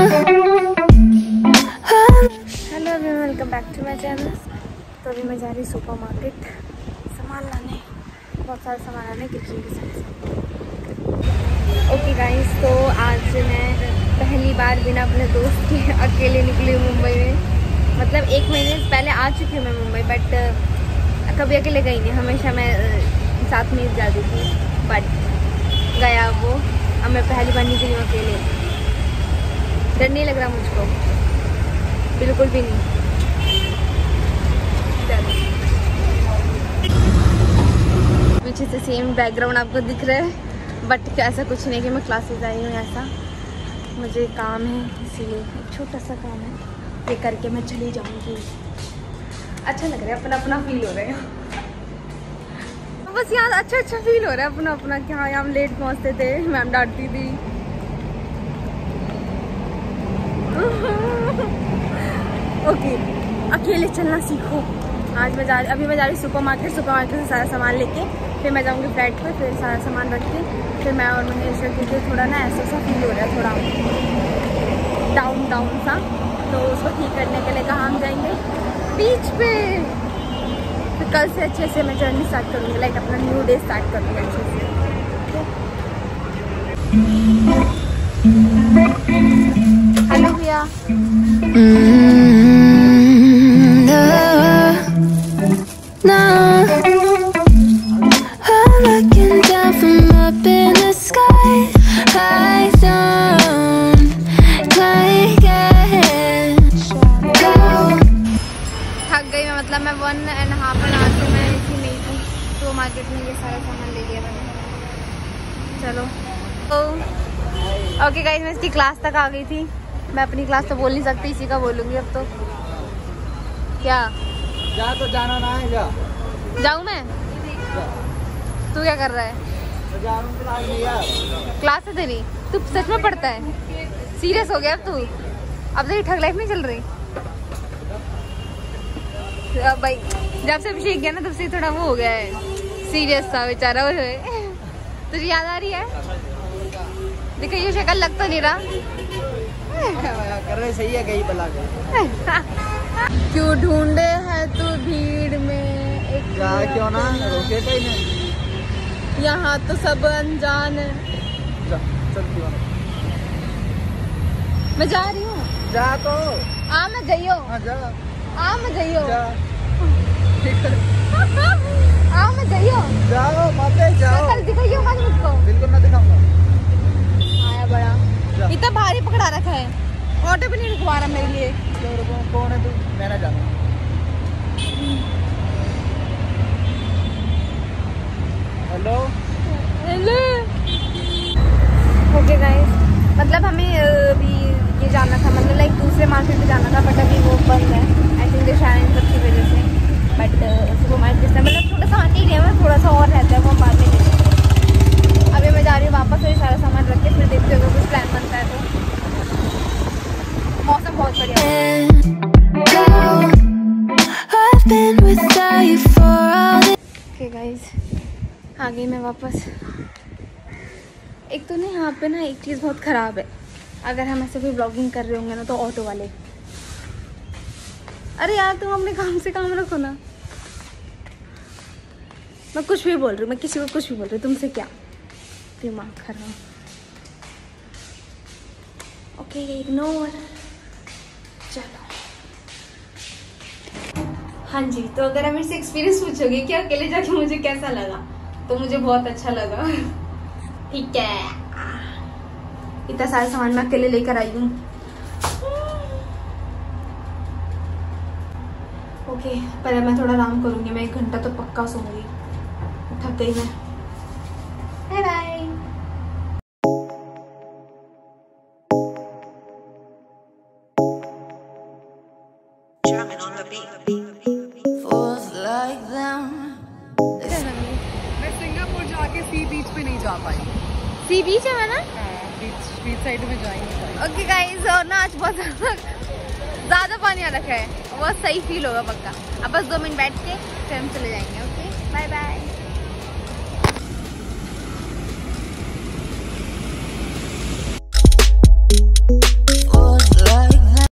Hello अभी welcome back to my channel तो अभी मैं जा रही सुपर मार्केट सामान लाने। बहुत सारे सामान लाने किचन के साथ ओके गाइस तो आज मैं पहली बार बिना अपने दोस्त के अकेले निकली हूँ मुंबई में। मतलब एक महीने पहले आ चुकी हूँ मैं मुंबई बट कभी अकेले गई नहीं। हमेशा मैं साथ में जाती थी बट गया वो। अब मैं पहली बार निकली हूँ अकेले। डर नहीं लग रहा मुझको। बिल्कुल भी नहीं। पीछे से सेम बैकग्राउंड आपको दिख रहा है बट ऐसा कुछ नहीं कि मैं क्लासेस आई हूँ, ऐसा। मुझे काम है, इसीलिए एक छोटा सा काम है। ये करके मैं चली जाऊँगी। अच्छा लग रहा है अपना अपना फील हो रहा है। बस यहाँ अच्छा अच्छा फील हो रहा है अपना अपना कि हाँ हम लेट पहुँचते थे, मैम डांटती थी। ओके अकेले चलना सीखो। आज मैं जा अभी मैं जा रही सुपर मार्केट सुपर मार्केट से सारा सामान लेके, फिर मैं जाऊँगी फ़्लाइट पर, फिर सारा सामान रख के, फिर मैं और मैंने महेश क्योंकि थोड़ा ना ऐसा सा फील हो रहा है, थोड़ा डाउन डाउन सा। तो उसको ठीक करने के लिए कहाँ हम जाएँगे बीच पे। फिर कल से अच्छे से मैं जर्नी स्टार्ट करूँगी लाइक अपना न्यू डे स्टार्ट करूँगी अच्छे से। हेलो भैया। मतलब मैं one and half an hour से मैं इसी में ही। थी तो मार्केट में ये सारा सामान ले लिया मैंने। चलो। ओके गाइस मैं इसकी क्लास तक आ गई थी। मैं अपनी क्लास तो बोल नहीं सकती इसी का बोलूँगी अब तो। क्या? जा तो जाना ना है जा। जाऊँ मैं? तू क्या कर रहा है? तो जा क्लास है तेरी? तू सच में पढ़ता है? सीरियस हो गया अब तू? अब तेरी ठग लाइफ नहीं चल रही? भाई जब से अभिषेक गया ना तब से थोड़ा वो हो गया है। सीरियस सा बेचारा वो है। तुझे याद आ रही है? देखो ये शक्ल लग तो नहीं रहा। कर रहे सही है कहीं बला क्यों ढूंढे है तू भीड़ में एक क्यों ना? रोके यहाँ तो सब अनजान है। जा मैं जा रही हूँ। जा तो। आ मैं गई हूँ। हाँ जा। आ मैं जा आ मैं जाओ मत जाओ। कल दिखाइयो होगा मुझको बिल्कुल ना दिखाऊँगा आया बड़ा जा। इतना भारी पकड़ा रखा है ऑटो भी नहीं रुकवा रहा मेरे लिए क्यों रुको कौन है तू मैंने जाना हेलो हेलो ओके गाइस मतलब हमें अ, अभी ये जाना था मतलब लाइक दूसरे मार्केट में जाना था बट अभी वो बंद है। आई थिंक दशहरा सब की वजह से। बट सुपर मार्केट से मतलब थोड़ा सा आगे ही है थोड़ा सा और रहता है, वो हम बाद में लेंगे अभी मैं जा रही हूँ वापस, और सारा सामान रख के फिर देखते हो कुछ प्लान बनता है तो। मौसम बहुत बढ़िया आ गई मैं वापस। एक तो ना यहाँ पे ना, एक चीज़ बहुत ख़राब है। अगर हम ऐसे कोई ब्लॉगिंग कर रहे होंगे ना तो ऑटो वाले। अरे यार, तुम अपने काम से काम रखो ना। मैं कुछ भी बोल रही हूँ, मैं किसी को कुछ भी बोल रही हूँ, तुमसे क्या? दिमाग खराब। ओके इग्नोर चलो। हाँ जी तो अगर आप मेरे से एक्सपीरियंस पूछोगे कि अकेले जाके मुझे कैसा लगा तो मुझे बहुत अच्छा लगा। ठीक है। इतना सारा सामान मैं अकेले लेकर आई हूँ। ओके पहले मैं थोड़ा आराम करूँगी मैं एक घंटा तो पक्का सोऊँगी। थक गई मैं। बाय बाय सिंगापुर जाके सी बीच पे नहीं जा पाई। सी बीच है ना बीच बीच साइड में जा नहीं पाई ओके गाइस और ना आज बहुत ज़्यादा पानी आ रखा है। बहुत सही फील होगा पक्का। अब बस दो मिनट बैठ के फिर हम चले जाएँगे